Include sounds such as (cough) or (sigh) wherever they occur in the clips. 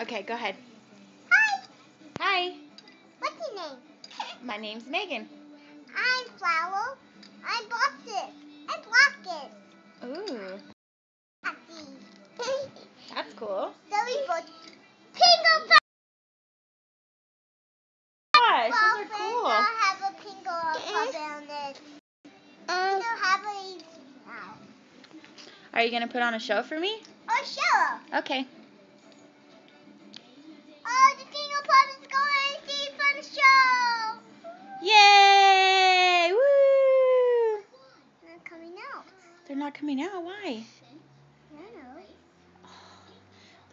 Okay, go ahead. Hi. Hi. What's your name? My name's Megan. I'm Flower. I'm Boxes. I'm Rockets. Ooh, that's cool. so we put Pingle. Gosh, those are cool. (laughs) Uh, don't have a Pingle Pop on it. We don't have a now. Are you gonna put on a show for me? Oh, show. Okay. They're not coming out. Why? I don't know.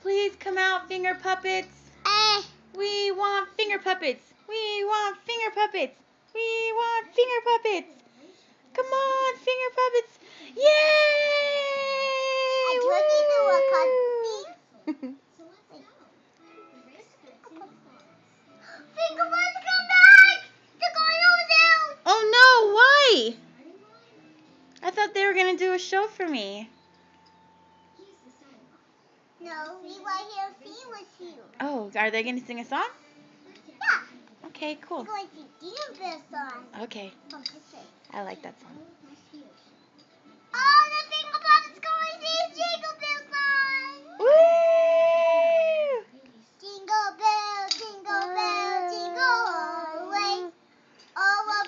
Please come out, finger puppets. Eh. We want finger puppets. We want finger puppets. We want finger puppets. Come on, finger puppets. Yay! Do a show for me. No, we want here to see with you. Oh, are they going to sing a song? Yeah. Okay, cool. We're going to sing Jingle Bell song. Okay, I like that song. Oh, the Finger Pop is going to sing Jingle Bell song. Woo! Jingle bell, jingle bell, jingle all the way. Oh, what